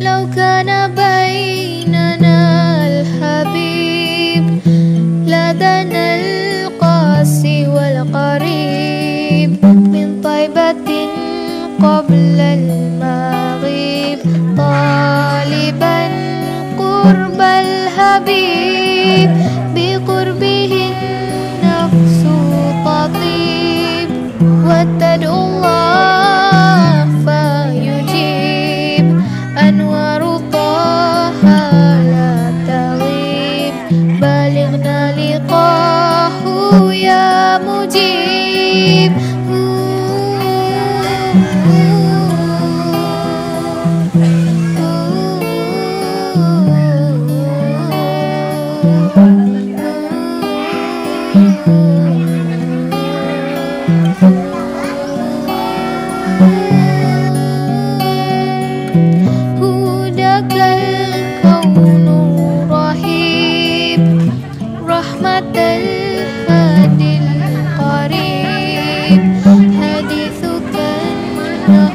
لو كان بيننا الحبيب لدنا القاسي والقريب. من طيبة قبل المغيب طالبا قرب الحبيب مجيب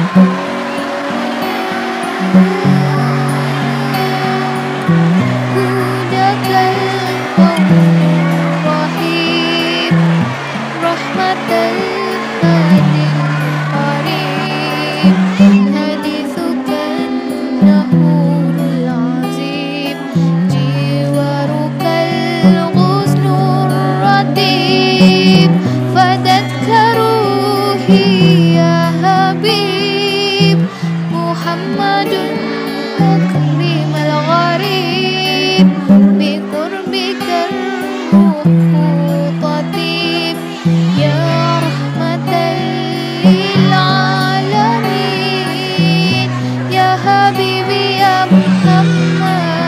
Thank you. تكريم الغريب بقربك الروح طبيب يا رحمة للعالمين يا حبيبي يا محمد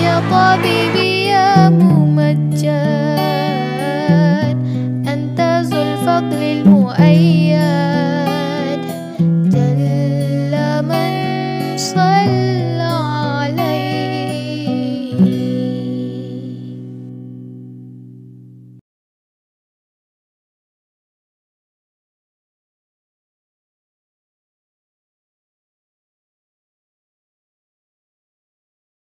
يا طبيبي يا ممجد. أنت ذو الفضل المؤيد.